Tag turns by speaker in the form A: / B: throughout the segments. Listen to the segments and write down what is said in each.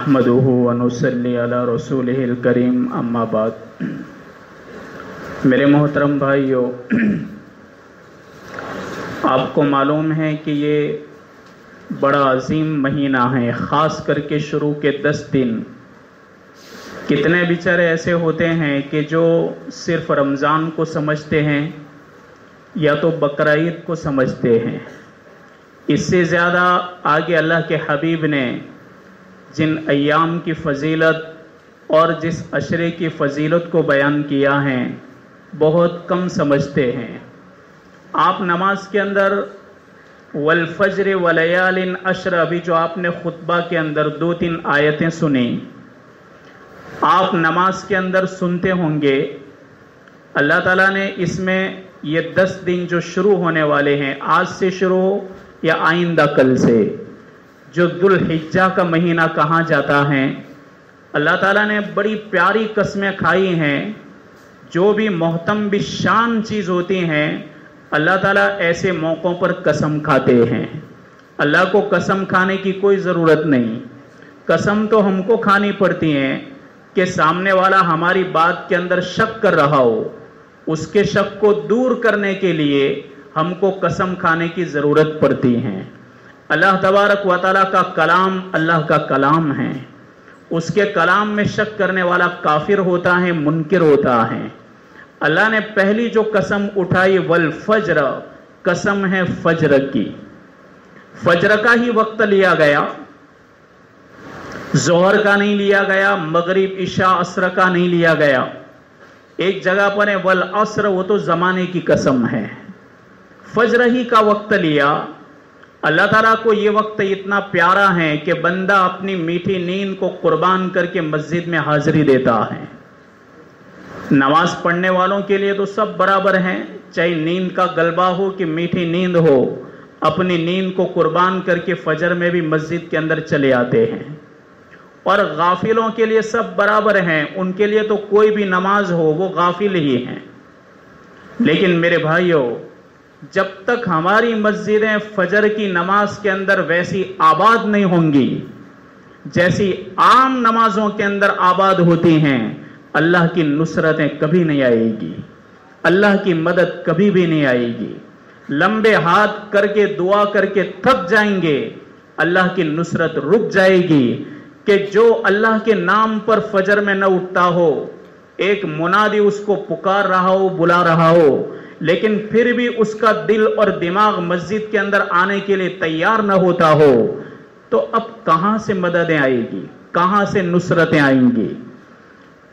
A: نحمده ونصلي على رسوله الكريم اما بعد. میرے محترم بھائیو، آپ کو معلوم ہے کہ یہ بڑا عظیم مہینہ ہے، خاص کر کے شروع کے دس دن۔ کتنے بیچارے ایسے ہوتے ہیں کہ جو صرف رمضان کو سمجھتے ہیں یا تو بقرعید کو سمجھتے ہیں۔ اس سے زیادہ آگے اللہ کے حبیب نے جن ایام کی فضیلت اور جس عشرے کی فضیلت کو بیان کیا ہے بہت کم سمجھتے ہیں۔ آپ نماز کے اندر والفجر ولیال عشر، ابھی جو آپ نے خطبہ کے اندر دو تین آیتیں سنی آپ نماز کے اندر سنتے ہوں گے۔ اللہ تعالیٰ نے اس میں یہ دس دن جو شروع ہونے والے ہیں، آج سے شروع یا آئندہ کل سے؟ جو دلحجہ کا مہینہ کہاں جاتا ہے۔ اللہ تعالیٰ نے بڑی پیاری قسمیں کھائی ہیں۔ جو بھی محتم بھی شان چیز ہوتی ہیں، اللہ تعالیٰ ایسے موقعوں پر قسم کھاتے ہیں۔ اللہ کو قسم کھانے کی کوئی ضرورت نہیں۔ قسم تو ہم کو کھانی پڑتی ہیں کہ سامنے والا ہماری بات کے اندر شک کر رہا ہو۔ اس کے شک کو دور کرنے کے لیے ہم کو قسم کھانے کی ضرورت پڑتی ہے۔ اللہ تبارک و تعالیٰ کا کلام اللہ کا کلام ہے۔ اس کے کلام میں شک کرنے والا کافر ہوتا ہے، منکر ہوتا ہے۔ اللہ نے پہلی جو قسم اٹھائی، والفجر۔ قسم ہے فجر کی۔ فجر کا ہی وقت لیا گیا۔ زہر کا نہیں لیا گیا، مغرب، عشاء، عصر کا نہیں لیا گیا۔ ایک جگہ پر ہے، والعصر، وہ تو زمانے کی قسم ہے۔ فجر ہی کا وقت لیا۔ اللہ تعالیٰ کو یہ وقت اتنا پیارا ہے کہ بندہ اپنی میٹھی نیند کو قربان کر کے مسجد میں حاضری دیتا ہے۔ نماز پڑھنے والوں کے لیے تو سب برابر ہیں۔ چاہے نیند کا غلبہ ہو کہ میٹھی نیند ہو، اپنی نیند کو قربان کر کے فجر میں بھی مسجد کے اندر چلے آتے ہیں۔ اور غافلوں کے لیے سب برابر ہیں۔ ان کے لیے تو کوئی بھی نماز ہو، وہ غافل ہی ہیں۔ لیکن میرے بھائیوں جب تک ہماری مسجدیں فجر کی نماز کے اندر ویسی آباد نہیں ہوں گی، جیسی عام نمازوں کے اندر آباد ہوتی ہیں، اللہ کی نصرتیں کبھی نہیں آئے گی۔ اللہ کی مدد کبھی بھی نہیں آئے گی۔ لمبے ہاتھ کر کے، دعا کر کے تھک جائیں گے۔ اللہ کی نصرت رک جائے گی کہ جو اللہ کے نام پر فجر میں نہ اٹھتا ہو، ایک منادی اس کو پکار رہا ہو، بلا رہا ہو۔ لیکن پھر بھی اس کا دل اور دماغ مسجد کے اندر آنے کے لیے تیار نہ ہوتا ہو، تو اب کہاں سے مددیں آئے گی؟ کہاں سے نصرتیں آئیں گی؟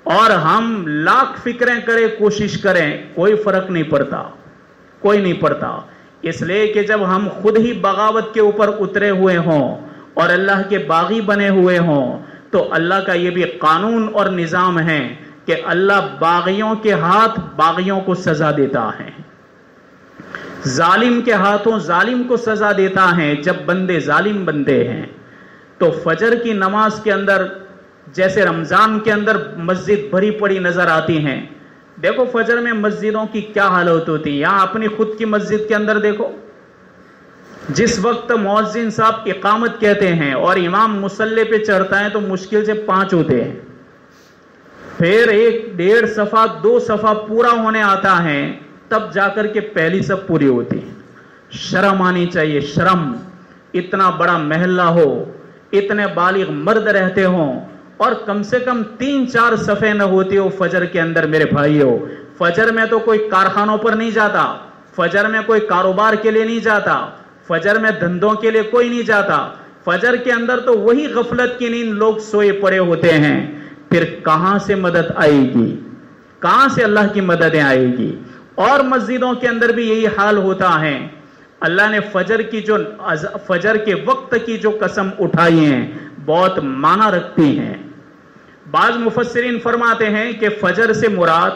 A: اور ہم لاکھ فکریں کریں، کوشش کریں، کوئی فرق نہیں پڑتا، کوئی نہیں پڑتا۔ اس لیے کہ جب ہم خود ہی بغاوت کے اوپر اترے ہوئے ہوں اور اللہ کے باغی بنے ہوئے ہوں، تو اللہ کا یہ بھی قانون اور نظام ہے کہ اللہ باغیوں کے ہاتھ باغیوں کو سزا دیتا ہے۔ ظالم کے ہاتھوں ظالم کو سزا دیتا ہے جب بندے ظالم بندے ہیں۔ تو فجر کی نماز کے اندر، جیسے رمضان کے اندر مسجد بھری پڑی نظر آتی ہیں۔ دیکھو فجر میں مسجدوں کی کیا حالت ہوتی ہے یہاں اپنی خود کی مسجد کے اندر دیکھو۔ جس وقت مؤذن صاحب اقامت کہتے ہیں اور امام مسلح پہ چڑھتا ہے تو مشکل سے پانچ ہوتے ہیں۔ پھر ایک ڈیڑھ صفحہ، دو صفحہ پورا ہونے آتا ہے۔ تب جا کر کے پہلی سب پوری ہوتی۔ ہے شرم آنی چاہیے، شرم۔ اتنا بڑا محلہ ہو، اتنے بالغ مرد رہتے ہوں، اور کم سے کم تین چار صفحے نہ ہوتی ہو فجر کے اندر میرے بھائی ہو فجر میں تو کوئی کارخانوں پر نہیں جاتا، فجر میں کوئی کاروبار کے لیے نہیں جاتا، فجر میں دھندوں کے لیے کوئی نہیں جاتا۔ فجر کے اندر تو وہی غفلت کی نیند لوگ سوئے پڑے ہوتے ہیں۔ پھر کہاں سے مدد آئے گی؟ کہاں سے اللہ کی مددیں آئے گی؟ اور مسجدوں کے اندر بھی یہی حال ہوتا ہے۔ اللہ نے فجر کی جو فجر کے وقت کی جو قسم اٹھائی ہیں، بہت معنی رکھتی ہیں۔ بعض مفسرین فرماتے ہیں کہ فجر سے مراد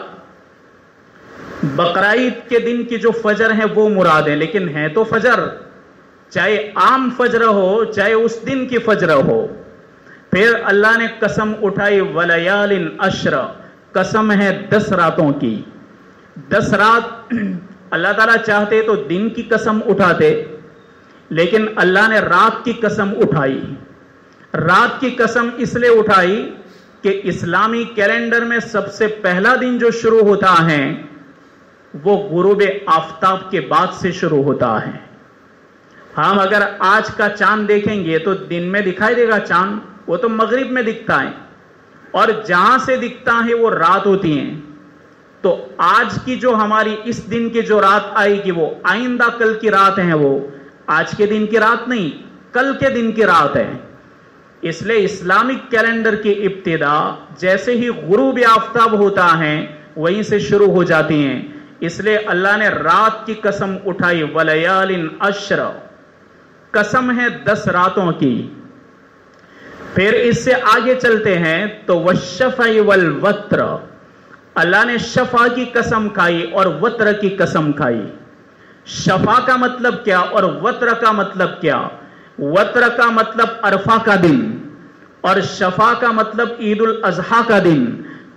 A: بقرعید کے دن کی جو فجر ہے وہ مراد ہے لیکن ہے تو فجر۔ چاہے عام فجر ہو، چاہے اس دن کی فجر ہو۔ پھر اللہ نے قسم اٹھائی ولیال اشر قسم ہے دس راتوں کی۔ دس رات اللہ تعالیٰ چاہتے تو دن کی قسم اٹھاتے، لیکن اللہ نے رات کی قسم اٹھائی۔ رات کی قسم اس لیے اٹھائی کہ اسلامی کیلنڈر میں سب سے پہلا دن جو شروع ہوتا ہے، وہ غروب آفتاب کے بعد سے شروع ہوتا ہے۔ ہم اگر آج کا چاند دیکھیں گے تو دن میں دکھائی دے گا چاند، وہ تو مغرب میں دکھتا ہے۔ اور جہاں سے دکھتا ہے، وہ رات ہوتی ہیں۔ تو آج کی جو ہماری اس دن کی جو رات آئے گی وہ آئندہ کل کی رات ہے وہ آج کے دن کی رات نہیں، کل کے دن کی رات ہے اس لیے اسلامک کیلنڈر کی ابتدا جیسے ہی غروب آفتاب ہوتا ہے وہیں سے شروع ہو جاتی ہیں۔ اس لیے اللہ نے رات کی قسم اٹھائی، ولیال اشر قسم ہے دس راتوں کی۔ پھر اس سے آگے چلتے ہیں، تو وشفع والوتر۔ اللہ نے شفا کی قسم کھائی اور وطر کی قسم کھائی۔ شفا کا مطلب کیا اور وطر کا مطلب کیا؟ وطر کا مطلب عرفہ کا دن اور شفا کا مطلب عید الاضحیٰ کا دن۔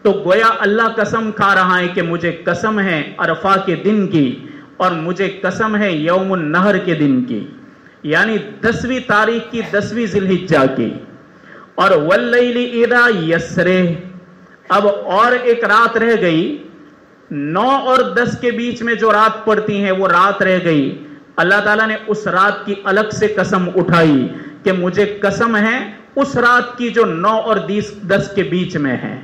A: تو گویا اللہ قسم کھا رہا ہے کہ مجھے قسم ہے عرفہ کے دن کی اور مجھے قسم ہے یوم النہر کے دن کی۔ یعنی دسویں تاریخ کی دسویں ذلحجہ کی۔ اور واللیل اذا یسرے اب اور ایک رات رہ گئی۔ نو اور دس کے بیچ میں جو رات پڑتی ہیں وہ رات رہ گئی۔ اللہ تعالیٰ نے اس رات کی الگ سے قسم اٹھائی کہ مجھے قسم ہے اس رات کی جو نو اور دس کے بیچ میں ہے۔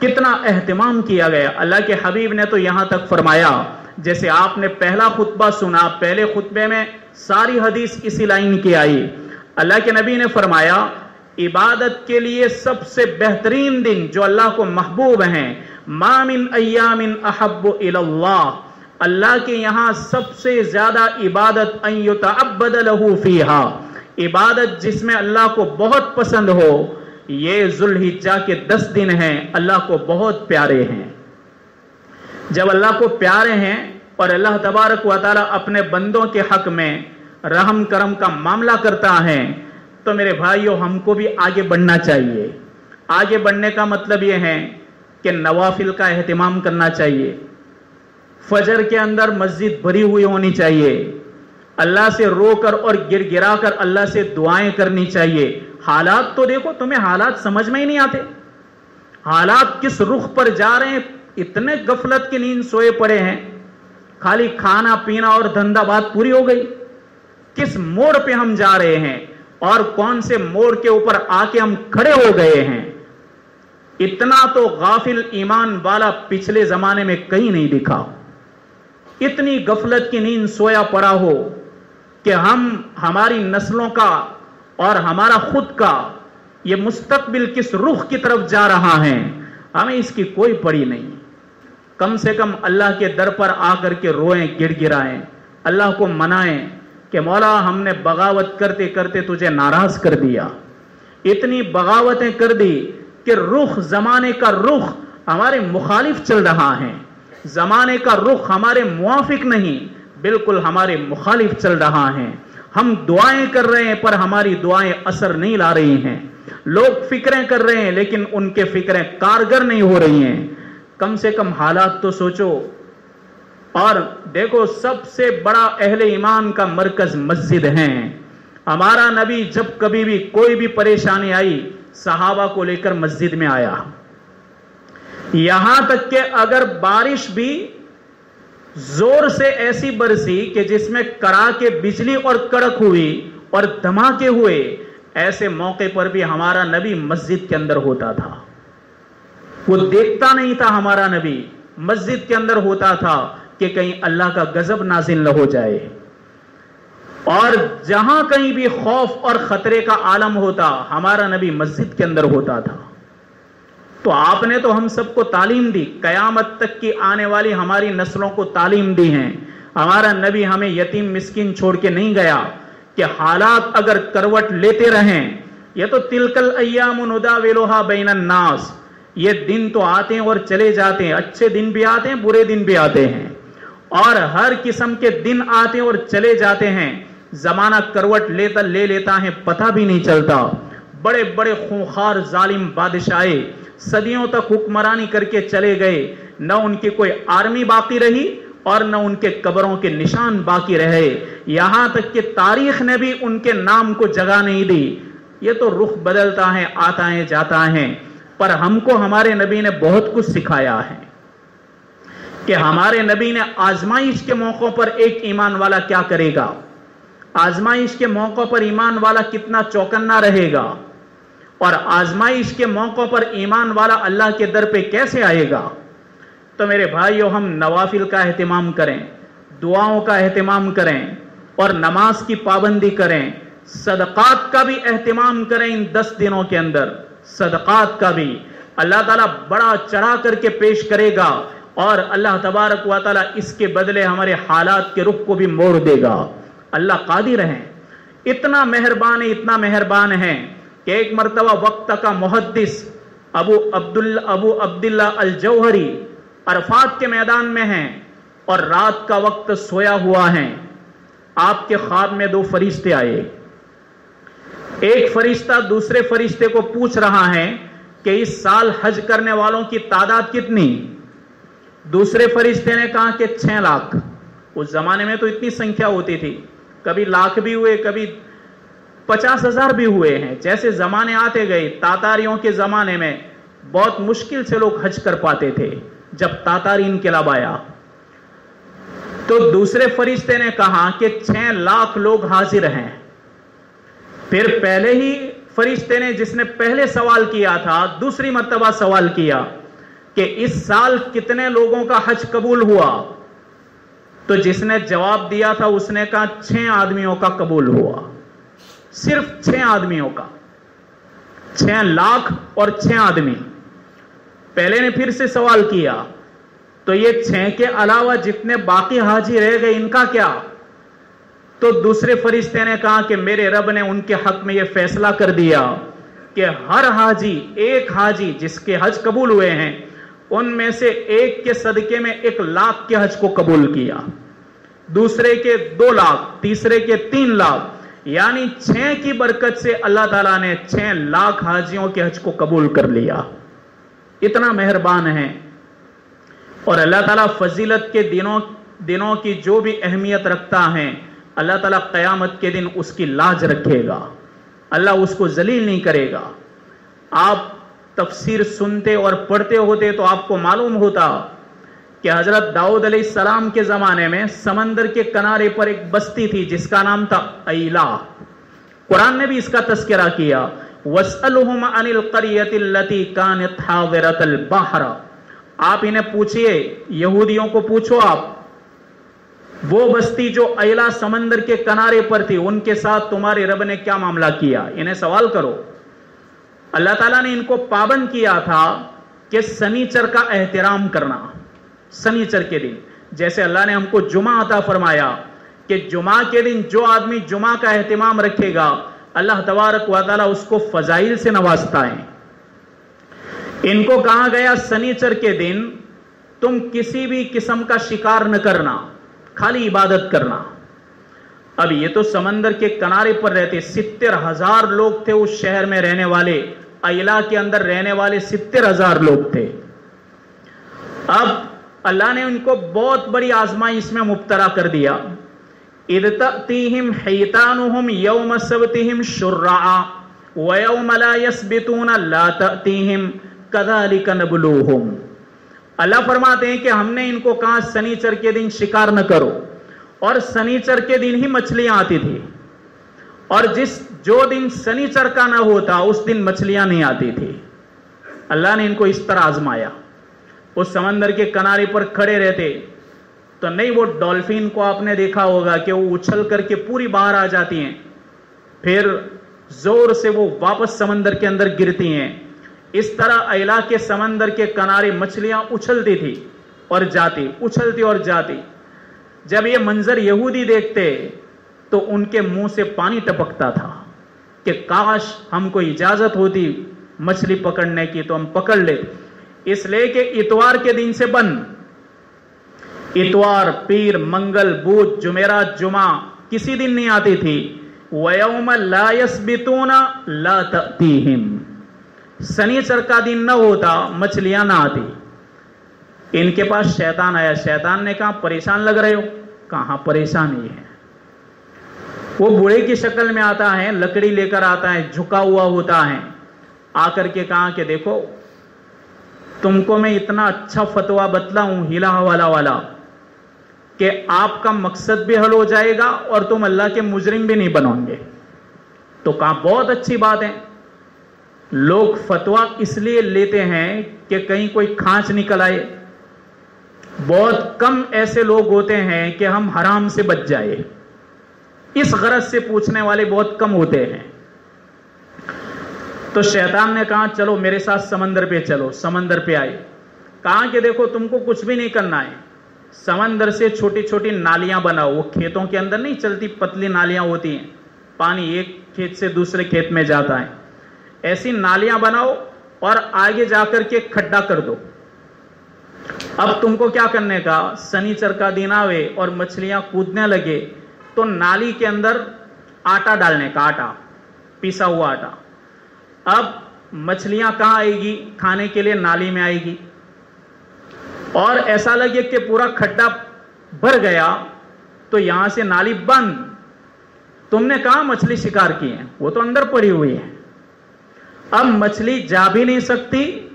A: کتنا اہتمام کیا گیا۔ اللہ کے حبیب نے تو یہاں تک فرمایا، جیسے آپ نے پہلا خطبہ سنا، پہلے خطبے میں ساری حدیث اسی لائن کی آئی۔ اللہ کے نبی نے فرمایا عبادت کے لیے سب سے بہترین دن جو اللہ کو محبوب ہیں، ما من ایام احب اللہ اللہ کے یہاں سب سے زیادہ عبادت ان یتعبد له فیها عبادت جس میں اللہ کو بہت پسند ہو، یہ ذوالحجہ کے دس دن ہیں، اللہ کو بہت پیارے ہیں۔ جب اللہ کو پیارے ہیں اور اللہ تبارک و تعالی اپنے بندوں کے حق میں رحم کرم کا معاملہ کرتا ہے تو میرے بھائیوں ہم کو بھی آگے بڑھنا چاہیے۔ آگے بڑھنے کا مطلب یہ ہے کہ نوافل کا اہتمام کرنا چاہیے۔ فجر کے اندر مسجد بھری ہوئی ہونی چاہیے۔ اللہ سے رو کر اور گر گرا کر اللہ سے دعائیں کرنی چاہیے۔ حالات تو دیکھو، تمہیں حالات سمجھ میں ہی نہیں آتے۔ حالات کس رخ پر جا رہے ہیں، اتنے غفلت کی نیند سوئے پڑے ہیں۔ خالی کھانا پینا اور دھندا بات پوری ہو گئی۔ کس موڑ پہ ہم جا رہے ہیں؟ اور کون سے موڑ کے اوپر آ کے ہم کھڑے ہو گئے ہیں؟ اتنا تو غافل ایمان والا پچھلے زمانے میں کہیں نہیں دکھا۔ اتنی غفلت کی نیند سویا پڑا ہو کہ ہم، ہماری نسلوں کا اور ہمارا خود کا یہ مستقبل کس رخ کی طرف جا رہا ہے، ہمیں اس کی کوئی پڑی نہیں۔ کم سے کم اللہ کے در پر آ کر کے روئیں، گڑ گرائیں اللہ کو منائیں۔ کہ مولا ہم نے بغاوت کرتے کرتے تجھے ناراض کر دیا۔ اتنی بغاوتیں کر دی کہ رخ، زمانے کا رخ ہمارے مخالف چل رہا ہے۔ زمانے کا رخ ہمارے موافق نہیں، بالکل ہمارے مخالف چل رہا ہے۔ ہم دعائیں کر رہے ہیں پر ہماری دعائیں اثر نہیں لا رہی ہیں۔ لوگ فکریں کر رہے ہیں لیکن ان کے فکریں کارگر نہیں ہو رہی ہیں۔ کم سے کم حالات تو سوچو۔ اور دیکھو سب سے بڑا اہل ایمان کا مرکز مسجد ہیں ہمارا نبی جب کبھی بھی کوئی بھی پریشانی آئی، صحابہ کو لے کر مسجد میں آیا۔ یہاں تک کہ اگر بارش بھی زور سے ایسی برسی کہ جس میں کرا کے بجلی اور کڑک ہوئی اور دھماکے ہوئے، ایسے موقع پر بھی ہمارا نبی مسجد کے اندر ہوتا تھا۔ وہ دیکھتا نہیں تھا ہمارا نبی، مسجد کے اندر ہوتا تھا۔ کہ کہیں اللہ کا گزب نازل نہ ہو جائے۔ اور جہاں کہیں بھی خوف اور خطرے کا عالم ہوتا، ہمارا نبی مسجد کے اندر ہوتا تھا۔ تو آپ نے تو ہم سب کو تعلیم دی، قیامت تک کی آنے والی ہماری نسلوں کو تعلیم دی ہیں۔ ہمارا نبی ہمیں یتیم مسکین چھوڑ کے نہیں گیا کہ حالات اگر کروٹ لیتے رہیں۔ یہ تو تلکل ایام ندا ویلوہا بین الناس۔ یہ دن تو آتے ہیں اور چلے جاتے ہیں۔ اچھے دن بھی آتے ہیں، برے دن بھی آتے ہیں۔ اور ہر قسم کے دن آتے اور چلے جاتے ہیں۔ زمانہ کروٹ لیتا، لے لیتا ہے، پتہ بھی نہیں چلتا۔ بڑے بڑے خونخار ظالم بادشاہ صدیوں تک حکمرانی کر کے چلے گئے۔ نہ ان کی کوئی آرمی باقی رہی اور نہ ان کے قبروں کے نشان باقی رہے۔ یہاں تک کہ تاریخ نے بھی ان کے نام کو جگہ نہیں دی۔ یہ تو رخ بدلتا ہے آتا ہے جاتا ہے پر ہم کو، ہمارے نبی نے بہت کچھ سکھایا ہے۔ کہ ہمارے نبی نے آزمائش کے موقع پر ایک ایمان والا کیا کرے گا؟ آزمائش کے موقع پر ایمان والا کتنا چوکنا رہے گا؟ اور آزمائش کے موقع پر ایمان والا اللہ کے در پہ کیسے آئے گا؟ تو میرے بھائیو، ہم نوافل کا اہتمام کریں، دعاؤں کا اہتمام کریں، اور نماز کی پابندی کریں۔ صدقات کا بھی اہتمام کریں ان دس دنوں کے اندر۔ صدقات کا بھی۔ اللہ تعالیٰ بڑا چڑھا کر کے پیش کرے گا۔ اور اللہ تبارک و تعالیٰ اس کے بدلے ہمارے حالات کے رخ کو بھی موڑ دے گا۔ اللہ قادر ہیں۔ اتنا مہربان ہے اتنا مہربان ہے کہ ایک مرتبہ وقت کا محدث ابو عبداللہ ابو عبداللہ الجوہری عرفات کے میدان میں ہیں اور رات کا وقت سویا ہوا ہے۔ آپ کے خواب میں دو فرشتے آئے۔ ایک فرشتہ دوسرے فرشتے کو پوچھ رہا ہے کہ اس سال حج کرنے والوں کی تعداد کتنی؟ دوسرے فرشتے نے کہا کہ چھ لاکھ۔ اس زمانے میں تو اتنی سنکھیا ہوتی تھی۔ کبھی لاکھ بھی ہوئے، کبھی پچاس ہزار بھی ہوئے ہیں۔ جیسے زمانے آتے گئے، تاتاریوں کے زمانے میں بہت مشکل سے لوگ حج کر پاتے تھے۔ جب تاتاری انقلاب آیا۔ تو دوسرے فرشتے نے کہا کہ چھ لاکھ لوگ حاضر ہیں۔ پھر پہلے ہی فرشتے نے جس نے پہلے سوال کیا تھا، دوسری مرتبہ سوال کیا۔ کہ اس سال کتنے لوگوں کا حج قبول ہوا؟ تو جس نے جواب دیا تھا، اس نے کہا چھ آدمیوں کا قبول ہوا۔ صرف چھ آدمیوں کا۔ چھ لاکھ اور چھ آدمی۔ پہلے نے پھر سے سوال کیا، تو یہ چھ کے علاوہ جتنے باقی حاجی رہ گئے، ان کا کیا؟ تو دوسرے فرشتے نے کہا کہ میرے رب نے ان کے حق میں یہ فیصلہ کر دیا کہ ہر حاجی، ایک حاجی جس کے حج قبول ہوئے ہیں ان میں سے ایک کے صدقے میں ایک لاکھ کے حج کو قبول کیا، دوسرے کے دو لاکھ، تیسرے کے تین لاکھ یعنی چھ کی برکت سے اللہ تعالیٰ نے چھ لاکھ حاجیوں کے حج کو قبول کر لیا۔ اتنا مہربان ہے اور اللہ تعالیٰ فضیلت کے دنوں دنوں کی جو بھی اہمیت رکھتا ہے اللہ تعالیٰ قیامت کے دن اس کی لاج رکھے گا۔ اللہ اس کو ذلیل نہیں کرے گا۔ آپ تفسیر سنتے اور پڑھتے ہوتے تو آپ کو معلوم ہوتا کہ حضرت داؤد علیہ السلام کے زمانے میں سمندر کے کنارے پر ایک بستی تھی جس کا نام تھا ایلا۔ قرآن نے بھی اس کا تذکرہ کیا۔ وَاسْأَلُهُمْ عَنِ الْقَرِيَةِ الَّتِي كَانَتْ حَاوِرَةَ الْبَحْرَ۔ آپ انہیں پوچھئے، یہودیوں کو پوچھو آپ، وہ بستی جو ایلا سمندر کے کنارے پر تھی، ان کے ساتھ تمہارے رب نے کیا معاملہ کیا؟ انہیں سوال کرو۔ اللہ تعالیٰ نے ان کو پابند کیا تھا کہ سنیچر کا احترام کرنا، سنیچر کے دن۔ جیسے اللہ نے ہم کو جمعہ عطا فرمایا کہ جمعہ کے دن جو آدمی جمعہ کا اہتمام رکھے گا، اللہ تبارک و تعالیٰ اس کو فضائل سے نوازتا ہے ان کو کہا گیا سنیچر کے دن تم کسی بھی قسم کا شکار نہ کرنا، خالی عبادت کرنا۔ اب یہ تو سمندر کے کنارے پر رہتے، ستر ہزار لوگ تھے اس شہر میں رہنے والے۔ ایلا کے اندر رہنے والے ستر ہزار لوگ تھے۔ اب اللہ نے ان کو بہت بڑی آزمائی اس میں مبتلا کر دیا۔ ادتیم حیتانہم یوم سبتہم شرعا ویوم لا یسبتون لا تأتیہم کذالک نبلوہم اللہ فرماتے ہیں کہ ہم نے ان کو کہا سنیچر کے دن شکار نہ کرو۔ اور سنیچر کے دن ہی مچھلیاں آتی تھی اور جس جو دن سنیچر کا نہ ہوتا، اس دن مچھلیاں نہیں آتی تھی۔ اللہ نے ان کو اس طرح آزمایا۔ اس سمندر کے کنارے پر کھڑے رہتے۔ تو نہیں، وہ ڈولفین کو آپ نے دیکھا ہوگا کہ وہ اچھل کر کے پوری باہر آ جاتی ہیں۔ پھر زور سے وہ واپس سمندر کے اندر گرتی ہیں۔ اس طرح ایلا کے سمندر کے کنارے مچھلیاں اچھلتی تھی اور جاتی، اچھلتی اور جاتی۔ جب یہ منظر یہودی دیکھتے تو ان کے منہ سے پانی ٹپکتا تھا کہ کاش ہم کو اجازت ہوتی مچھلی پکڑنے کی تو ہم پکڑ لے۔ اس لیے کہ اتوار کے دن سے بند۔ اتوار، پیر، منگل بوت جمعرات جمعہ، کسی دن نہیں آتی تھی۔ وَيَوْمَ لَا يَسْبِتُونَ لَا تَأْتِيهِمْ۔ سنیچر کا دن نہ ہوتا، مچھلیاں نہ آتی۔ ان کے پاس شیطان آیا۔ شیطان نے کہا، پریشان لگ رہے ہو؟ کہاں پریشانی ہے۔ وہ بوڑھے کی شکل میں آتا ہے، لکڑی لے کر آتا ہے، جھکا ہوا ہوتا ہے۔ آ کر کے کہا کہ دیکھو، تم کو میں اتنا اچھا فتوا بتلا ہوں ہلا حوالہ والا، کہ آپ کا مقصد بھی حل ہو جائے گا اور تم اللہ کے مجرم بھی نہیں بنو گے۔ تو کہا، بہت اچھی بات ہے۔ لوگ فتوا اس لیے لیتے ہیں کہ کہیں کوئی کھانچ نکل آئے۔ بہت کم ایسے لوگ ہوتے ہیں کہ ہم حرام سے بچ جائے۔ اس غرض سے پوچھنے والے بہت کم ہوتے ہیں۔ تو شیطان نے کہا، چلو میرے ساتھ سمندر پہ چلو، سمندر پہ آئے۔ کہا کہ دیکھو، تم کو کچھ بھی نہیں کرنا ہے۔ سمندر سے چھوٹی چھوٹی نالیاں بناؤ۔ وہ کھیتوں کے اندر نہیں چلتی، پتلی نالیاں ہوتی ہیں۔ پانی ایک کھیت سے دوسرے کھیت میں جاتا ہے۔ ایسی نالیاں بناؤ اور آگے جا کر کے کھڈا کر دو۔ اب تم کو کیا کرنے کا؟ سنیچر کا دن آوے اور مچھلیاں کودنے لگے۔ تو نالی کے اندر آٹا ڈالنے کا آٹا، پیسا ہوا آٹا۔ اب مچھلیاں کہاں آئے گی؟ کھانے کے لیے نالی میں آئے گی۔ اور ایسا لگے کہ پورا کھڈا بھر گیا، تو یہاں سے نالی بند۔ تم نے کہا مچھلی شکار کی ہے وہ تو اندر پڑی ہوئی ہے۔ اب مچھلی جا بھی نہیں سکتی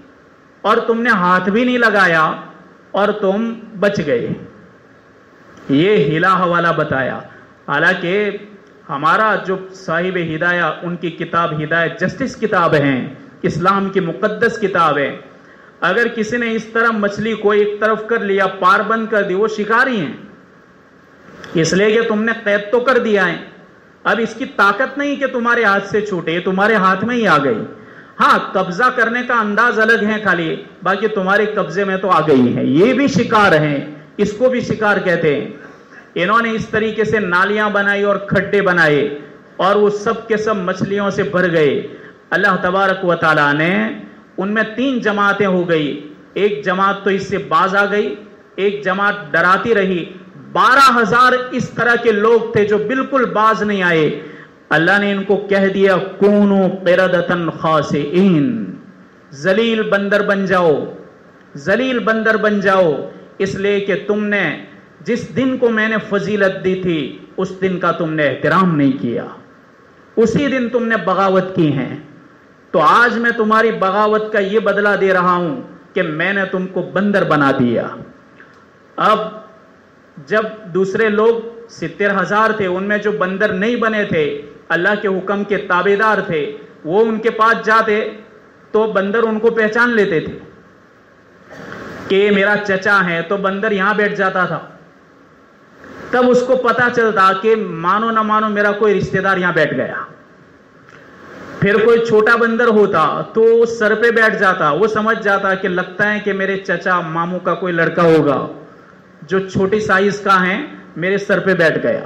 A: اور تم نے ہاتھ بھی نہیں لگایا اور تم بچ گئے۔ یہ ہلا حوالہ بتایا۔ حالانکہ ہمارا جو صاحب ہدایہ، ان کی کتاب ہدایت، جسٹس کتاب ہیں، اسلام کی مقدس کتاب ہے اگر کسی نے اس طرح مچھلی کو ایک طرف کر لیا، پار بند کر دی، وہ شکاری ہیں۔ اس لیے کہ تم نے قید تو کر دیا ہے۔ اب اس کی طاقت نہیں کہ تمہارے ہاتھ سے چھوٹے تمہارے ہاتھ میں ہی آ گئی۔ ہاں قبضہ کرنے کا انداز الگ ہے خالی، باقی تمہارے قبضے میں تو آ گئی ہے۔ یہ بھی شکار ہیں، اس کو بھی شکار کہتے ہیں۔ انہوں نے اس طریقے سے نالیاں بنائی اور کھڈے بنائے اور وہ سب کے سب مچھلیوں سے بھر گئے۔ اللہ تبارک و تعالیٰ نے ان میں تین جماعتیں ہو گئی۔ ایک جماعت تو اس سے باز آ گئی، ایک جماعت ڈراتی رہی۔ بارہ ہزار اس طرح کے لوگ تھے جو بالکل باز نہیں آئے۔ اللہ نے ان کو کہہ دیا، کونو قردتن خاسئین۔ زلیل بندر بن جاؤ۔ زلیل بندر بن جاؤ۔ اس لیے کہ تم نے جس دن کو میں نے فضیلت دی تھی، اس دن کا تم نے احترام نہیں کیا۔ اسی دن تم نے بغاوت کی ہیں۔ تو آج میں تمہاری بغاوت کا یہ بدلہ دے رہا ہوں کہ میں نے تم کو بندر بنا دیا۔ اب جب دوسرے لوگ ستر ہزار تھے، ان میں جو بندر نہیں بنے تھے، اللہ کے حکم کے تابے دار تھے، وہ ان کے پاس جاتے تو بندر ان کو پہچان لیتے تھے کہ میرا چچا ہے، تو بندر یہاں بیٹھ جاتا تھا۔ تب اس کو پتا چلتا کہ مانو نہ مانو میرا کوئی رشتہ دار یہاں بیٹھ گیا۔ پھر کوئی چھوٹا بندر ہوتا تو سر پہ بیٹھ جاتا، وہ سمجھ جاتا کہ لگتا ہے کہ میرے چچا ماموں کا کوئی لڑکا ہوگا جو چھوٹی سائز کا ہے، میرے سر پہ بیٹھ گیا۔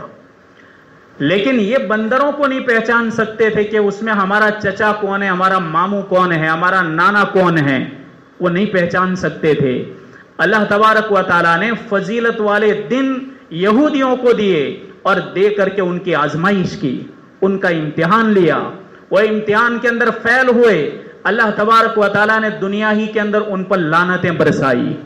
A: لیکن یہ بندروں کو نہیں پہچان سکتے تھے کہ اس میں ہمارا چچا کون ہے، ہمارا ماموں کون ہے، ہمارا نانا کون ہے۔ وہ نہیں پہچان سکتے تھے۔ اللہ تبارک و تعالیٰ نے فضیلت والے دن یہودیوں کو دیے اور دے کر کے ان کی آزمائش کی، ان کا امتحان لیا۔ وہ امتحان کے اندر فیل ہوئے۔ اللہ تبارک و تعالیٰ نے دنیا ہی کے اندر ان پر لانتیں برسائی۔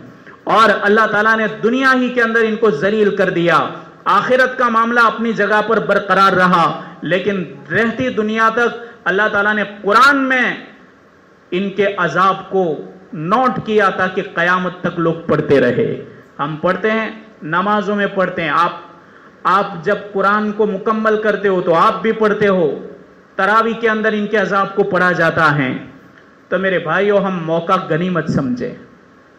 A: اور اللہ تعالیٰ نے دنیا ہی کے اندر ان کو ذلیل کر دیا۔ آخرت کا معاملہ اپنی جگہ پر برقرار رہا، لیکن رہتی دنیا تک اللہ تعالیٰ نے قرآن میں ان کے عذاب کو نوٹ کیا تاکہ قیامت تک لوگ پڑھتے رہے۔ ہم پڑھتے ہیں۔ نمازوں میں پڑھتے ہیں۔ آپ آپ جب قرآن کو مکمل کرتے ہو تو آپ بھی پڑھتے ہو۔ تراوی کے اندر ان کے عذاب کو پڑھا جاتا ہے۔ تو میرے بھائیو، ہم موقع غنیمت سمجھیں۔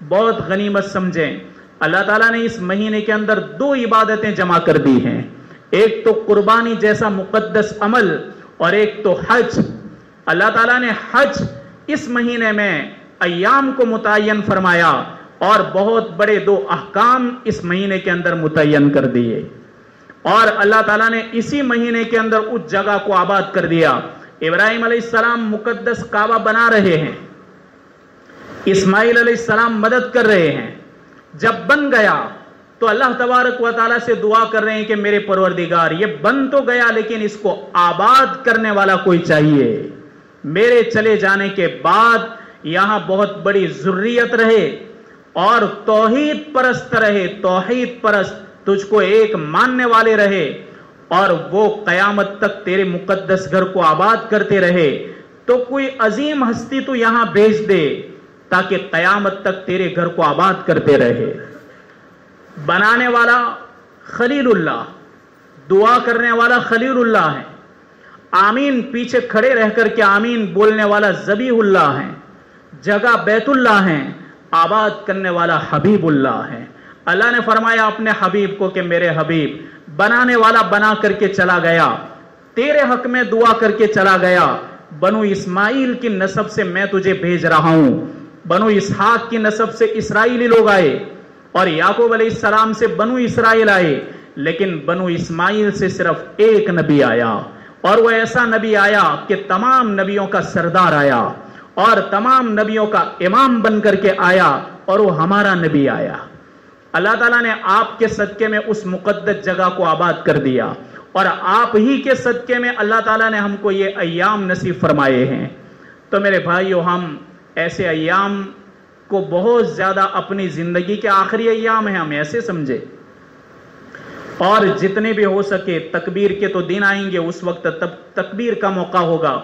A: بہت غنیمت سمجھیں۔ اللہ تعالیٰ نے اس مہینے کے اندر دو عبادتیں جمع کر دی ہیں۔ ایک تو قربانی جیسا مقدس عمل اور ایک تو حج۔ اللہ تعالیٰ نے حج اس مہینے میں ایام کو متعین فرمایا۔ اور بہت بڑے دو احکام اس مہینے کے اندر متعین کر دیے۔ اور اللہ تعالیٰ نے اسی مہینے کے اندر اس جگہ کو آباد کر دیا۔ ابراہیم علیہ السلام مقدس کعبہ بنا رہے ہیں۔ اسماعیل علیہ السلام مدد کر رہے ہیں۔ جب بن گیا تو اللہ تبارک و تعالیٰ سے دعا کر رہے ہیں کہ میرے پروردگار، یہ بن تو گیا لیکن اس کو آباد کرنے والا کوئی چاہیے۔ میرے چلے جانے کے بعد یہاں بہت بڑی ضروریت رہے۔ اور توحید پرست رہے، توحید پرست تجھ کو ایک ماننے والے رہے، اور وہ قیامت تک تیرے مقدس گھر کو آباد کرتے رہے۔ تو کوئی عظیم ہستی تو یہاں بھیج دے، تاکہ قیامت تک تیرے گھر کو آباد کرتے رہے۔ بنانے والا خلیل اللہ، دعا کرنے والا خلیل اللہ ہے آمین، پیچھے کھڑے رہ کر کے آمین بولنے والا زبی اللہ ہے جگہ بیت اللہ ہے آباد کرنے والا حبیب اللہ ہے۔ اللہ نے فرمایا اپنے حبیب کو کہ میرے حبیب، بنانے والا بنا کر کے چلا گیا۔ تیرے حق میں دعا کر کے چلا گیا۔ بنو اسماعیل کی نصب سے میں تجھے بھیج رہا ہوں۔ بنو اسحاق کی نصب سے اسرائیلی لوگ آئے۔ اور یعقوب علیہ السلام سے بنو اسرائیل آئے۔ لیکن بنو اسماعیل سے صرف ایک نبی آیا۔ اور وہ ایسا نبی آیا کہ تمام نبیوں کا سردار آیا۔ اور تمام نبیوں کا امام بن کر کے آیا اور وہ ہمارا نبی آیا۔ اللہ تعالیٰ نے آپ کے صدقے میں اس مقدس جگہ کو آباد کر دیا اور آپ ہی کے صدقے میں اللہ تعالیٰ نے ہم کو یہ ایام نصیب فرمائے ہیں۔ تو میرے بھائیو، ہم ایسے ایام کو بہت زیادہ اپنی زندگی کے آخری ایام ہیں، ہم ایسے سمجھے۔ اور جتنے بھی ہو سکے تکبیر کے تو دن آئیں گے، اس وقت تب تکبیر کا موقع ہوگا۔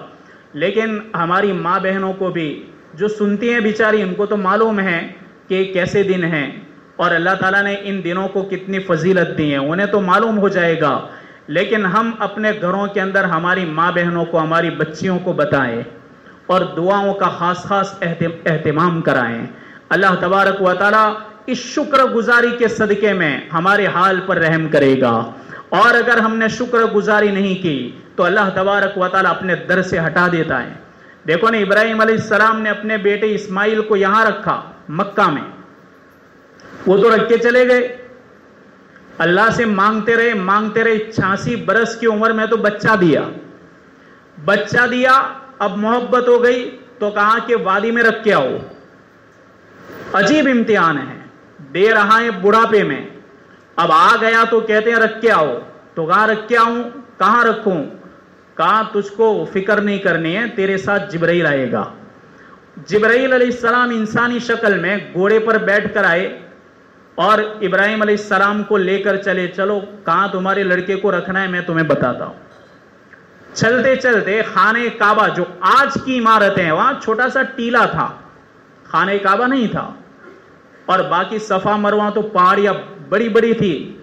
A: لیکن ہماری ماں بہنوں کو بھی جو سنتی ہیں بیچاری، ان کو تو معلوم ہے کہ کیسے دن ہیں۔ اور اللہ تعالیٰ نے ان دنوں کو کتنی فضیلت دی ہے انہیں تو معلوم ہو جائے گا۔ لیکن ہم اپنے گھروں کے اندر ہماری ماں بہنوں کو، ہماری بچیوں کو بتائیں اور دعاؤں کا خاص خاص اہتمام کرائیں۔ اللہ تبارک و تعالیٰ اس شکر گزاری کے صدقے میں ہمارے حال پر رحم کرے گا۔ اور اگر ہم نے شکر گزاری نہیں کی تو اللہ تبارک و تعالیٰ اپنے در سے ہٹا دیتا ہے۔ دیکھو نا، ابراہیم علیہ السلام نے اپنے بیٹے اسماعیل کو یہاں رکھا، مکہ میں۔ وہ تو رکھ کے چلے گئے۔ اللہ سے مانگتے رہے مانگتے رہے، چھاسی برس کی عمر میں تو بچہ دیا۔ بچہ دیا، اب محبت ہو گئی، تو کہا کہ وادی میں رکھ کے آؤ۔ عجیب امتحان ہے۔ دے رہا ہے بڑھاپے میں۔ اب آ گیا تو کہتے ہیں رکھ کے آؤ۔ تو کہاں رکھ کے آؤں، کہاں رکھوں؟ کہاں تجھ کو فکر نہیں کرنی ہے، تیرے ساتھ جبرائیل آئے گا۔ جبرائیل علیہ السلام انسانی شکل میں گھوڑے پر بیٹھ کر آئے اور ابراہیم علیہ السلام کو لے کر چلے۔ چلو، کہاں تمہارے لڑکے کو رکھنا ہے، میں تمہیں بتاتا ہوں۔ چلتے چلتے خانہ کعبہ، جو آج کی عمارت ہے، وہاں چھوٹا سا ٹیلا تھا۔ خانہ کعبہ نہیں تھا۔ اور باقی صفا مروا تو پہاڑیاں بڑی بڑی تھی۔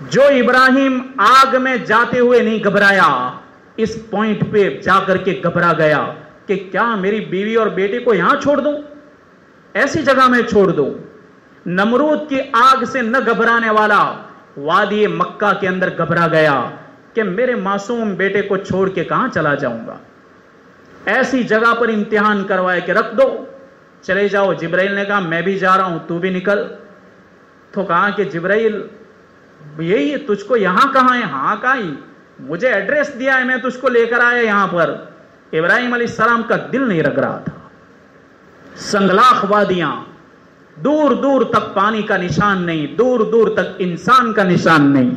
A: جو ابراہیم آگ میں جاتے ہوئے نہیں گھبرایا، اس پوائنٹ پہ جا کر کے گھبرا گیا کہ کیا میری بیوی اور بیٹے کو یہاں چھوڑ دوں؟ ایسی جگہ میں چھوڑ دوں۔ نمرود کی آگ سے نہ گھبرانے والا وادی مکہ کے اندر گھبرا گیا کہ میرے معصوم بیٹے کو چھوڑ کے کہاں چلا جاؤں گا؟ ایسی جگہ پر امتحان کروائے کہ رکھ دو۔ چلے جاؤ، جبرائیل نے کہا، میں بھی جا رہا ہوں، تو بھی نکل۔ تو کہا کہ جبرائیل یہی تجھ کو یہاں کہاں ہے؟ ہاں کہاں؟ مجھے ایڈریس دیا ہے، میں تجھ کو لے کر آیا یہاں پر۔ ابراہیم علیہ السلام کا دل نہیں رکھ رہا تھا۔ سنگلاخ وادیاں، دور دور تک پانی کا نشان نہیں، دور دور تک انسان کا نشان نہیں۔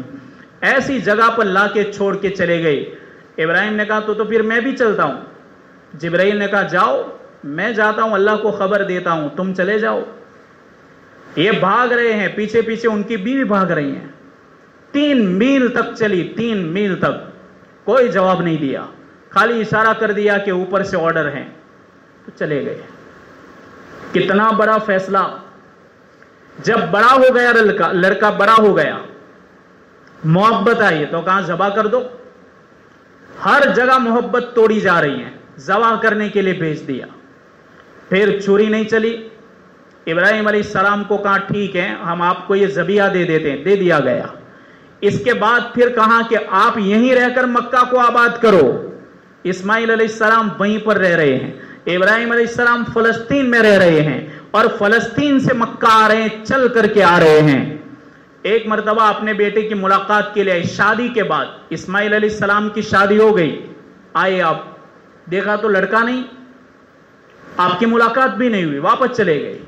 A: ایسی جگہ پر لا کے چھوڑ کے چلے گئے۔ ابراہیم نے کہا، تو تو پھر میں بھی چلتا ہوں۔ جبرائیل نے کہا، جاؤ، میں جاتا ہوں، اللہ کو خبر دیتا ہوں، تم چلے جاؤ۔ یہ بھاگ رہے ہیں، پیچھے پیچھے ان کی بیوی بھاگ رہی ہیں۔ تین میل تک چلی، تین میل تک۔ کوئی جواب نہیں دیا۔ خالی اشارہ کر دیا کہ اوپر سے آرڈر ہیں۔ تو چلے گئے۔ کتنا بڑا فیصلہ۔ جب بڑا ہو گیا لڑکا لڑکا بڑا ہو گیا۔ محبت آئی، تو کہاں زبا کر دو۔ ہر جگہ محبت توڑی جا رہی ہے۔ زبا کرنے کے لیے بھیج دیا۔ پھر چوری نہیں چلی۔ ابراہیم علیہ السلام کو کہا، ٹھیک ہے، ہم آپ کو یہ زبیہ دے دیتے ہیں، دے دیا گیا۔ اس کے بعد پھر کہا کہ آپ یہیں رہ کر مکہ کو آباد کرو۔ اسماعیل علیہ السلام وہیں پر رہ رہے ہیں۔ ابراہیم علیہ السلام فلسطین میں رہ رہے ہیں اور فلسطین سے مکہ آ رہے ہیں، چل کر کے آ رہے ہیں۔ ایک مرتبہ اپنے بیٹے کی ملاقات کے لیے شادی کے بعد اسماعیل علیہ السلام کی شادی ہو گئی۔ آئے آپ۔ دیکھا تو لڑکا نہیں، آپ کی ملاقات بھی نہیں ہوئی، واپس چلے گئے۔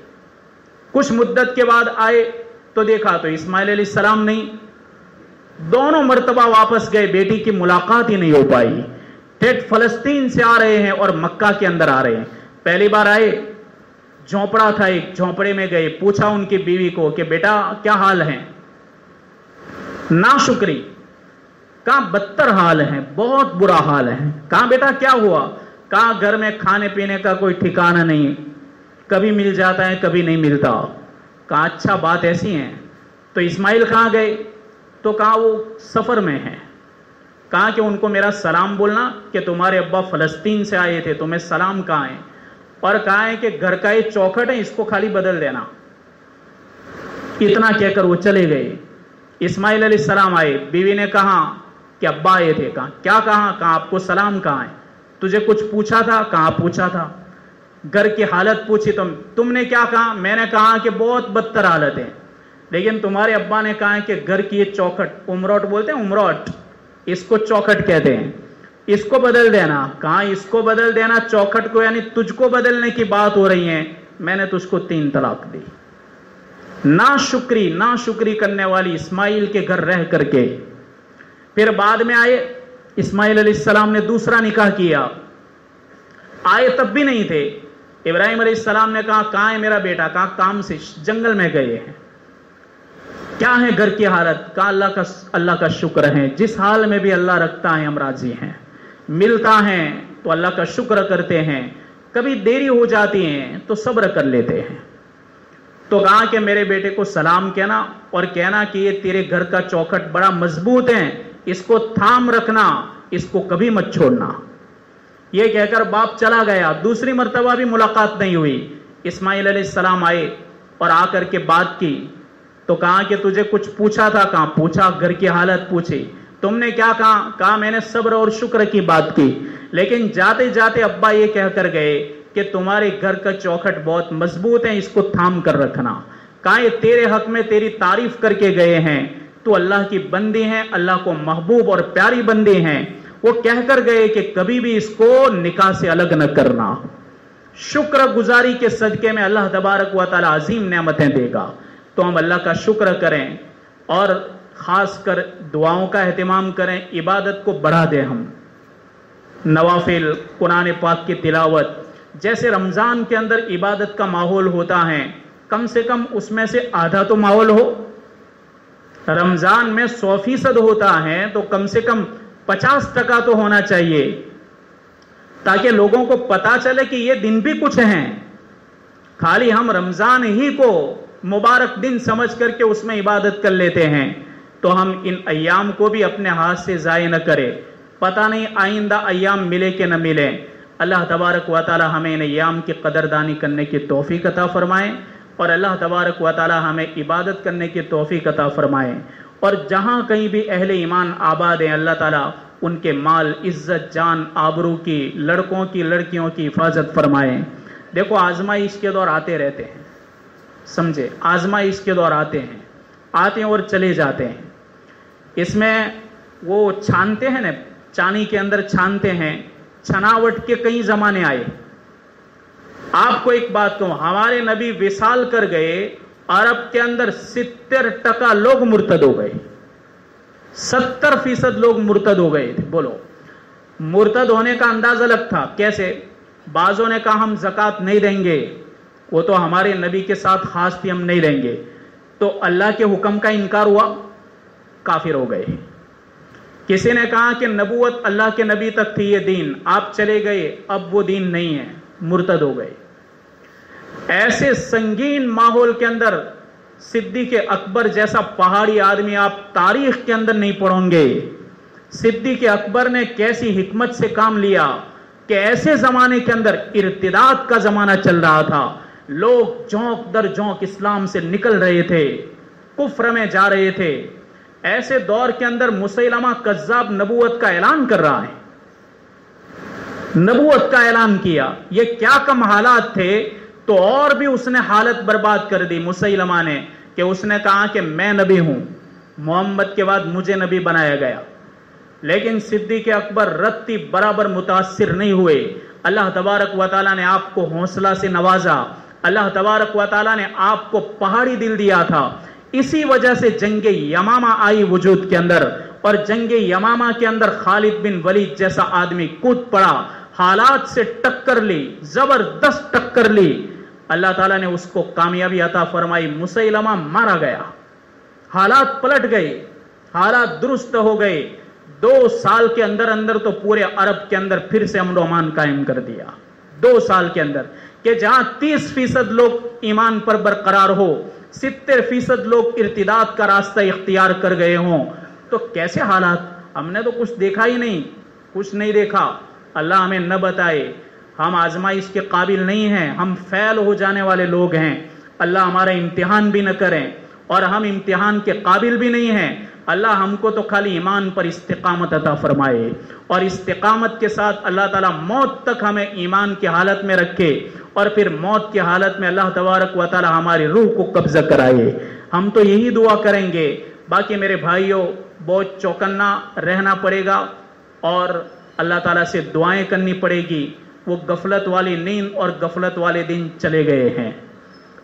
A: کچھ مدت کے بعد آئے تو دیکھا تو اسماعیل علیہ السلام نہیں۔ دونوں مرتبہ واپس گئے، بیٹی کی ملاقات ہی نہیں ہو پائی۔ فلسطین سے آ رہے ہیں اور مکہ کے اندر آ رہے ہیں۔ پہلی بار آئے، جھونپڑا تھا ایک، جھونپڑے میں گئے۔ پوچھا ان کی بیوی کو کہ بیٹا کیا حال ہے نا شکری کہاں بدتر حال ہے بہت برا حال ہے کہاں بیٹا کیا ہوا؟ کہاں گھر میں کھانے پینے کا کوئی ٹھکانہ نہیں؟ کبھی مل جاتا ہے، کبھی نہیں ملتا۔ کہاں اچھا بات ایسی ہے تو اسماعیل کہاں گئے؟ تو کہاں وہ سفر میں ہے کہا کہ ان کو میرا سلام بولنا کہ تمہارے ابا فلسطین سے آئے تھے تمہیں سلام کہاں ہے؟ اور کہا ہے کہ گھر کا یہ چوکھٹ ہے، اس کو خالی بدل دینا۔ اتنا کہہ کر وہ چلے گئے۔ اسماعیل علیہ السلام آئے۔ بیوی نے کہا کہ ابا آئے تھے۔ کہا، کیا کہا؟ کہا، آپ کو سلام کہاں ہے؟ تجھے کچھ پوچھا تھا؟ کہاں پوچھا تھا۔ گھر کی حالت پوچھی تم تم نے کیا کہا؟ میں نے کہا کہ بہت بدتر حالت ہے۔ لیکن تمہارے ابا نے کہا ہے کہ گھر کی یہ چوکھٹ امروٹ بولتے ہیں امروٹ اس کو چوکھٹ کہتے ہیں۔ اس کو بدل دینا۔ کہاں اس کو بدل دینا؟ چوکھٹ کو یعنی تجھ کو بدلنے کی بات ہو رہی ہے۔ میں نے تجھ کو تین طلاق دی۔ نا شکری نا شکری کرنے والی اسماعیل کے گھر رہ کر کے۔ پھر بعد میں آئے، اسماعیل علیہ السلام نے دوسرا نکاح کیا۔ آئے تب بھی نہیں تھے۔ ابراہیم علیہ السلام نے کہا، کہاں ہے میرا بیٹا؟ کہا کام سے؟ جنگل میں گئے ہیں۔ کیا ہے گھر کی حالت؟ کہا اللہ کا اللہ کا شکر ہے۔ جس حال میں بھی اللہ رکھتا ہے، ہم راضی ہیں۔ ملتا ہے تو اللہ کا شکر کرتے ہیں۔ کبھی دیری ہو جاتی ہیں تو صبر کر لیتے ہیں۔ تو کہا کہ میرے بیٹے کو سلام کہنا اور کہنا کہ یہ تیرے گھر کا چوکھٹ بڑا مضبوط ہے۔ اس کو تھام رکھنا، اس کو کبھی مت چھوڑنا۔ یہ کہہ کر باپ چلا گیا۔ دوسری مرتبہ بھی ملاقات نہیں ہوئی۔ اسماعیل علیہ السلام آئے اور آ کر کے بات کی۔ تو کہا کہ تجھے کچھ پوچھا تھا کہاں؟ پوچھا، گھر کی حالت پوچھی۔ تم نے کیا کہا؟ کہا، میں نے صبر اور شکر کی بات کی۔ لیکن جاتے جاتے ابا یہ کہہ کر گئے کہ تمہارے گھر کا چوکھٹ بہت مضبوط ہے، اس کو تھام کر رکھنا۔ کہا، یہ تیرے حق میں تیری تعریف کر کے گئے ہیں۔ تو اللہ کی بندی ہیں، اللہ کو محبوب اور پیاری بندی ہیں۔ وہ کہہ کر گئے کہ کبھی بھی اس کو نکاح سے الگ نہ کرنا۔ شکر گزاری کے صدقے میں اللہ تبارک و تعالی عظیم نعمتیں دے گا۔ تو ہم اللہ کا شکر کریں اور خاص کر دعاؤں کا اہتمام کریں، عبادت کو بڑھا دیں ہم۔ نوافل، قرآن پاک کی تلاوت، جیسے رمضان کے اندر عبادت کا ماحول ہوتا ہے، کم سے کم اس میں سے آدھا تو ماحول ہو۔ رمضان میں سو فیصد ہوتا ہے تو کم سے کم پچاس ٹکا تو ہونا چاہیے۔ تاکہ لوگوں کو پتا چلے کہ یہ دن بھی کچھ ہیں۔ خالی ہم رمضان ہی کو مبارک دن سمجھ کر کے اس میں عبادت کر لیتے ہیں تو ہم ان ایام کو بھی اپنے ہاتھ سے ضائع نہ کرے پتہ نہیں آئندہ ایام ملے کہ نہ ملے۔ اللہ تبارک و تعالی ہمیں ان ایام کی قدردانی کرنے کی توفیق عطا فرمائے اور اللہ تبارک و تعالی ہمیں عبادت کرنے کی توفیق عطا فرمائے۔ اور جہاں کہیں بھی اہل ایمان آباد ہیں، اللہ تعالیٰ ان کے مال، عزت، جان، آبرو کی، لڑکوں کی، لڑکیوں کی حفاظت فرمائے۔ دیکھو آزمائش کے دور آتے رہتے ہیں۔ سمجھے، آزمائش کے دور آتے ہیں آتے ہیں اور چلے جاتے ہیں۔ اس میں وہ چھانتے ہیں نا، چانی کے اندر چھانتے ہیں، چھناوٹ کے کئی زمانے آئے۔ آپ کو ایک بات کہوں، ہمارے نبی وصال کر گئے، عرب کے اندر ستر ٹکا لوگ مرتد ہو گئے۔ ستر فیصد لوگ مرتد ہو گئے تھے بولو۔ مرتد ہونے کا انداز الگ تھا، کیسے؟ بعضوں نے کہا، ہم زکات نہیں دیں گے۔ وہ تو ہمارے نبی کے ساتھ خاص تھی، ہم نہیں دیں گے۔ تو اللہ کے حکم کا انکار ہوا، کافر ہو گئے۔ کسی نے کہا کہ نبوت اللہ کے نبی تک تھی، یہ دین۔ آپ چلے گئے، اب وہ دین نہیں ہے، مرتد ہو گئے۔ ایسے سنگین ماحول کے اندر صدیق اکبر جیسا پہاڑی آدمی آپ تاریخ کے اندر نہیں پڑھوں گے۔ صدیق اکبر نے کیسی حکمت سے کام لیا کہ ایسے زمانے کے اندر ارتداد کا زمانہ چل رہا تھا۔ لوگ جونک در جونک اسلام سے نکل رہے تھے، کفر میں جا رہے تھے۔ ایسے دور کے اندر مسلمہ قذاب نبوت کا اعلان کر رہا ہے۔ نبوت کا اعلان کیا۔ یہ کیا کم حالات تھے؟ تو اور بھی اس نے حالت برباد کر دی مسلمہ نے، کہ اس نے کہا کہ میں نبی ہوں۔ محمد کے بعد مجھے نبی بنایا گیا۔ لیکن صدیق اکبر رتی برابر متاثر نہیں ہوئے۔ اللہ تبارک و تعالیٰ نے آپ کو حوصلہ سے نوازا۔ اللہ تبارک و تعالیٰ نے آپ کو پہاڑی دل دیا تھا۔ اسی وجہ سے جنگ یمامہ آئی وجود کے اندر اور جنگ یمامہ کے اندر خالد بن ولید جیسا آدمی کود پڑا، حالات سے ٹکر لی، زبردست ٹکر لی۔ اللہ تعالیٰ نے اس کو کامیابی عطا فرمائی مسلمہ مارا گیا۔ حالات پلٹ گئے، حالات درست ہو گئے۔ دو سال کے اندر اندر تو پورے عرب کے اندر پھر سے امن و امان قائم کر دیا۔ دو سال کے اندر۔ کہ جہاں تیس فیصد لوگ ایمان پر برقرار ہو، ستر فیصد لوگ ارتداد کا راستہ اختیار کر گئے ہوں۔ تو کیسے حالات؟ ہم نے تو کچھ دیکھا ہی نہیں۔ کچھ نہیں دیکھا۔ اللہ ہمیں نہ بتائے۔ ہم آزمائش کے قابل نہیں ہیں۔ ہم فیل ہو جانے والے لوگ ہیں۔ اللہ ہمارا امتحان بھی نہ کریں اور ہم امتحان کے قابل بھی نہیں ہیں۔ اللہ ہم کو تو خالی ایمان پر استقامت عطا فرمائے اور استقامت کے ساتھ اللہ تعالیٰ موت تک ہمیں ایمان کی حالت میں رکھے اور پھر موت کی حالت میں اللہ تبارک و تعالیٰ ہماری روح کو قبضہ کرائے۔ ہم تو یہی دعا کریں گے۔ باقی میرے بھائیوں بہت چوکنا رہنا پڑے گا اور اللہ تعالیٰ سے دعائیں کرنی پڑے گی۔ وہ غفلت والی نیند اور غفلت والے دن چلے گئے ہیں۔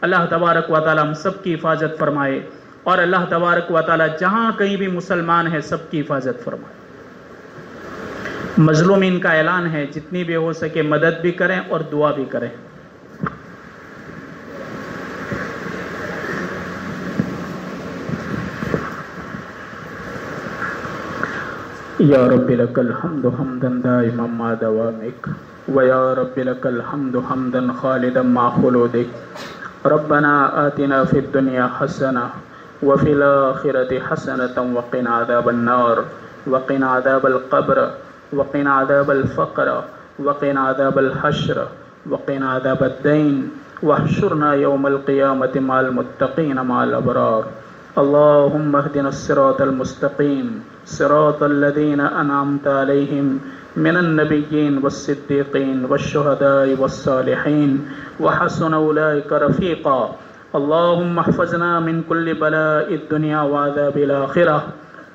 A: اللہ تبارک و تعالیٰ ہم سب کی حفاظت فرمائے۔ اور اللہ تبارک و تعالیٰ جہاں کہیں بھی مسلمان ہے سب کی حفاظت فرمائے۔ مظلومین کا اعلان ہے، جتنی بھی ہو سکے مدد بھی کریں اور دعا بھی کریں۔ یا رب لك الحمد حمدا دائما ما دوامك ويا رب لك الحمد حمدا خالدا مع خلودك ربنا آتنا في الدنيا حسنة وفي الآخرة حسنة وقنا عذاب النار وقنا عذاب القبر وقنا عذاب الفقر وقنا عذاب الحشر وقنا عذاب الدين. واحشرنا يوم القيامة مع المتقين مع الأبرار. اللهم اهدنا الصراط المستقيم صراط الذين أنعمت عليهم من النبيين والصديقين والشهداء والصالحين. وحسن أولئك رفيقا. اللهم احفظنا من كل بلاء الدنيا وعذاب الآخرة.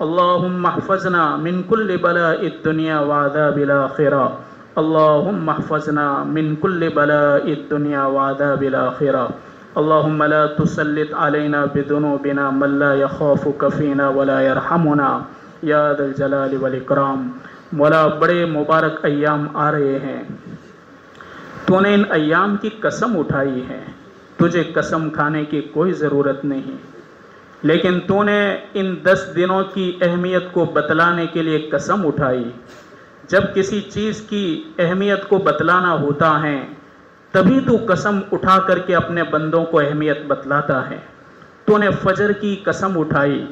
A: اللهم احفظنا من كل بلاء الدنيا وعذاب الآخرة. اللهم احفظنا من كل بلاء الدنيا وعذاب الآخرة. اللهم لا تسلط علينا بذنوبنا من لا يخافك فينا ولا يرحمنا. یا الجلال والاکرام مولا، بڑے مبارک ایام آ رہے ہیں۔ تو نے ان ایام کی قسم اٹھائی ہے۔ تجھے قسم کھانے کی کوئی ضرورت نہیں۔ لیکن تو نے ان دس دنوں کی اہمیت کو بتلانے کے لیے قسم اٹھائی۔ جب کسی چیز کی اہمیت کو بتلانا ہوتا ہے، تبھی تو قسم اٹھا کر کے اپنے بندوں کو اہمیت بتلاتا ہے۔ تو نے فجر کی قسم اٹھائی،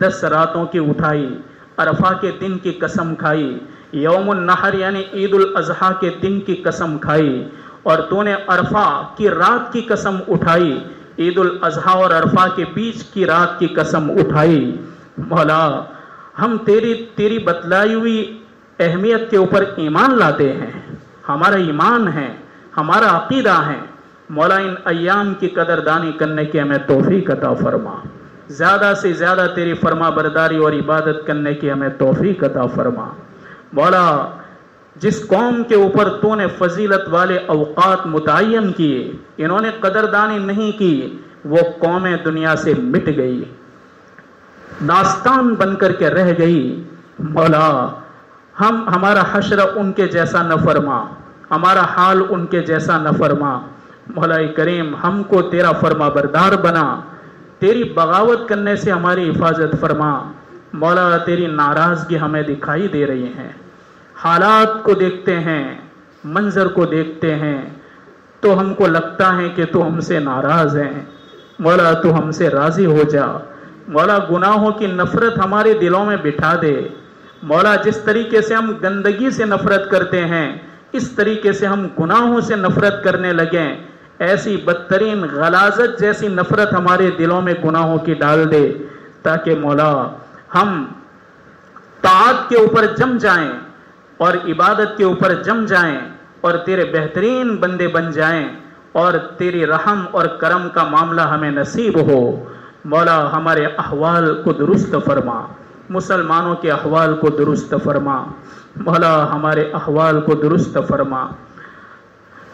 A: دس راتوں کی اٹھائی، عرفہ کے دن کی قسم کھائی، یوم النحر یعنی عید الاضحیٰ کے دن کی قسم کھائی۔ اور تو نے عرفہ کی رات کی قسم اٹھائی، عید الاضحیٰ اور عرفہ کے بیچ کی رات کی قسم اٹھائی۔ مولا، ہم تیری تیری بتلائی ہوئی اہمیت کے اوپر ایمان لاتے ہیں۔ ہمارا ایمان ہے، ہمارا عقیدہ ہے۔ مولا، ان ایام کی قدردانی کرنے کی ہمیں توفیق عطا فرما۔ زیادہ سے زیادہ تیری فرما برداری اور عبادت کرنے کی ہمیں توفیق عطا فرما۔ مولا جس قوم کے اوپر تو نے فضیلت والے اوقات متعین کیے، انہوں نے قدردانی نہیں کی، وہ قومیں دنیا سے مٹ گئی۔ داستان بن کر کے رہ گئی۔ مولا، ہم، ہمارا حشر ان کے جیسا نہ فرما۔ ہمارا حال ان کے جیسا نہ فرما۔ مولا کریم، ہم کو تیرا فرما بردار بنا۔ تیری بغاوت کرنے سے ہماری حفاظت فرما۔ مولا، تیری ناراضگی ہمیں دکھائی دے رہی ہیں حالات کو دیکھتے ہیں، منظر کو دیکھتے ہیں، تو ہم کو لگتا ہے کہ تو ہم سے ناراض ہیں۔ مولا تو ہم سے راضی ہو جا۔ مولا گناہوں کی نفرت ہمارے دلوں میں بٹھا دے۔ مولا جس طریقے سے ہم گندگی سے نفرت کرتے ہیں، اس طریقے سے ہم گناہوں سے نفرت کرنے لگیں ایسی بدترین غلازت جیسی نفرت ہمارے دلوں میں گناہوں کی ڈال دے، تاکہ مولا ہم طاعت کے اوپر جم جائیں۔ اور عبادت کے اوپر جم جائیں اور تیرے بہترین بندے بن جائیں اور تیری رحم اور کرم کا معاملہ ہمیں نصیب ہو۔ مولا ہمارے احوال کو درست فرما، مسلمانوں کے احوال کو درست فرما۔ مولا ہمارے احوال کو درست فرما۔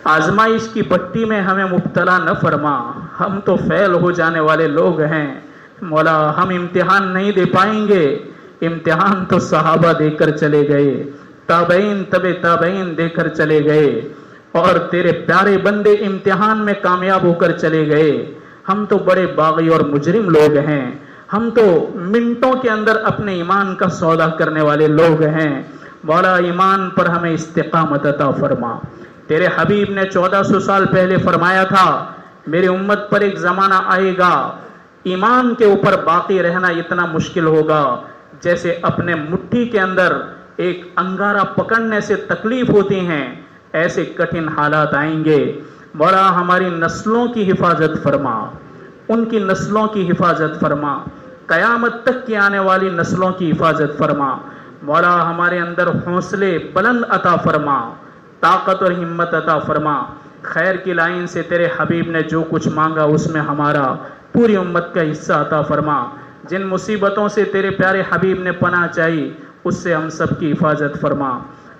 A: آزمائش کی بٹی میں ہمیں مبتلا نہ فرما۔ ہم تو فیل ہو جانے والے لوگ ہیں۔ مولا ہم امتحان نہیں دے پائیں گے۔ امتحان تو صحابہ دے کر چلے گئے۔ تابعین طب تابعین دے کر چلے گئے اور تیرے پیارے بندے امتحان میں کامیاب ہو کر چلے گئے۔ ہم تو بڑے باغی اور مجرم لوگ ہیں۔ ہم تو منٹوں کے اندر اپنے ایمان کا سودا کرنے والے لوگ ہیں۔ مولا ایمان پر ہمیں استقامت عطا فرما۔ تیرے حبیب نے چودہ سو سال پہلے فرمایا تھا میری امت پر ایک زمانہ آئے گا۔ ایمان کے اوپر باقی رہنا اتنا مشکل ہوگا جیسے اپنے مٹھی کے اندر ایک انگارہ پکڑنے سے تکلیف ہوتی ہیں، ایسے کٹھن حالات آئیں گے۔ مولا ہماری نسلوں کی حفاظت فرما۔ ان کی نسلوں کی حفاظت فرما۔ قیامت تک کی آنے والی نسلوں کی حفاظت فرما۔ مولا ہمارے اندر حوصلے بلند عطا فرما۔ طاقت اور ہمت عطا فرما۔ خیر کی لائن سے تیرے حبیب نے جو کچھ مانگا، اس میں ہمارا پوری امت کا حصہ عطا فرما۔ جن مصیبتوں سے تیرے پیارے حبیب نے پناہ چاہی اس سے ہم سب کی حفاظت فرما۔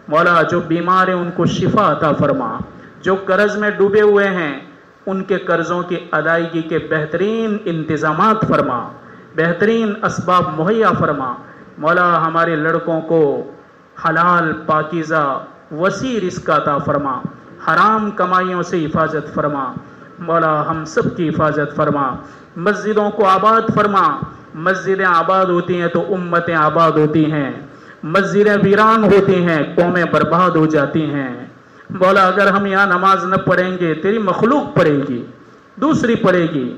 A: مولا، جو بیمار ہیں، ان کو شفا عطا فرما۔ جو قرض میں ڈوبے ہوئے ہیں، ان کے قرضوں کی ادائیگی کے بہترین انتظامات فرما۔ بہترین اسباب مہیا فرما۔ مولا، ہمارے لڑکوں کو حلال، پاکیزہ وسیع رزق عطا فرما۔ حرام کمائیوں سے حفاظت فرما۔ مولا، ہم سب کی حفاظت فرما۔ مسجدوں کو آباد فرما۔ مسجدیں آباد ہوتی ہیں تو امتیں آباد ہوتی ہیں۔ مسجدیں ویران ہوتی ہیں، قومیں برباد ہو جاتی ہیں۔ بولا اگر ہم یہاں نماز نہ پڑھیں گے، تیری مخلوق پڑھے گی، دوسری پڑھے گی۔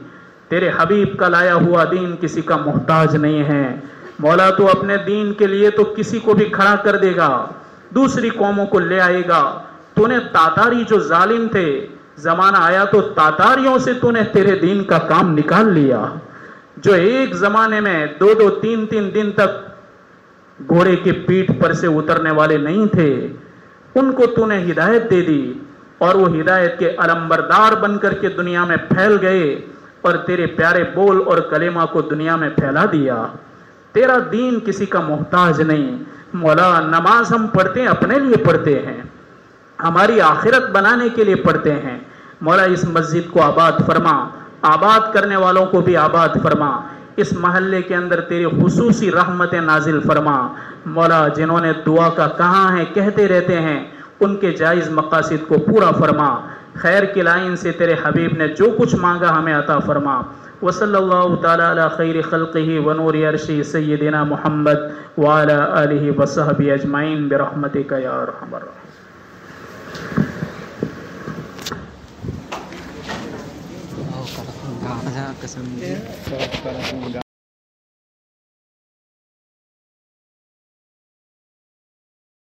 A: تیرے حبیب کا لایا ہوا دین کسی کا محتاج نہیں ہے۔ مولا، تو اپنے دین کے لیے تو کسی کو بھی کھڑا کر دے گا، دوسری قوموں کو لے آئے گا۔ تو نے تاتاری جو ظالم تھے، زمانہ آیا تو تاتاریوں سے تو نے تیرے دین کا کام نکال لیا۔ جو ایک زمانے میں دو دو تین تین دن تک گھوڑے کے پیٹ پر سے اترنے والے نہیں تھے۔ ان کو تو نے ہدایت دے دی اور وہ ہدایت کے علمبردار بن کر کے دنیا میں پھیل گئے اور تیرے پیارے بول اور کلمہ کو دنیا میں پھیلا دیا۔ تیرا دین کسی کا محتاج نہیں، مولا نماز ہم پڑھتے ہیں، اپنے لیے پڑھتے ہیں۔ ہماری آخرت بنانے کے لیے پڑھتے ہیں۔ مولا اس مسجد کو آباد فرما، آباد کرنے والوں کو بھی آباد فرما۔ اس محلے کے اندر تیری خصوصی رحمت نازل فرما۔ مولا، جنہوں نے دعا کا کہاں ہے، کہتے رہتے ہیں، ان کے جائز مقاصد کو پورا فرما۔ خیر کی لائن سے تیرے حبیب نے جو کچھ مانگا ہمیں عطا فرما۔ وصلی اللہ تعالی علی خیر خلقہ ونور عرشی سیدنا محمد وعلی آلہ وصحبہ اجمعین برحمتک یا ارحم الراحمین۔
B: سم کر دوں گا